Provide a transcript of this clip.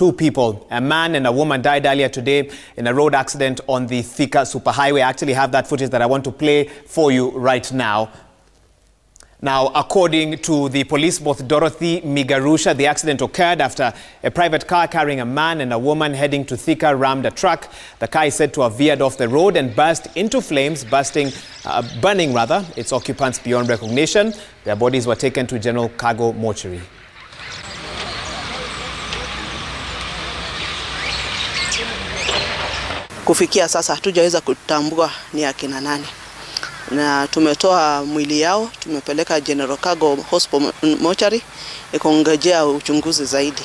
Two people, a man and a woman, died earlier today in a road accident on the Thika Superhighway. I actually have that footage that I want to play for you right now. Now, according to the police, both Dorothy Migarusha, the accident occurred after a private car carrying a man and a woman heading to Thika rammed a truck. The car is said to have veered off the road and burst into flames, bursting, uh, burning rather, its occupants beyond recognition. Their bodies were taken to General Kago Mortuary. Kufikia sasa hatujaweza kutambua ni akina nani, na tumetoa mwili yao tumepeleka General Cargo Hospital mochari ikongojea uchunguzi zaidi.